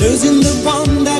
losing the one that